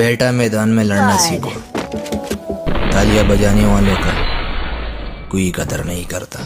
बेटा मैदान में लड़ना सीखो। तालियाँ बजाने वालों का कोई कदर नहीं करता।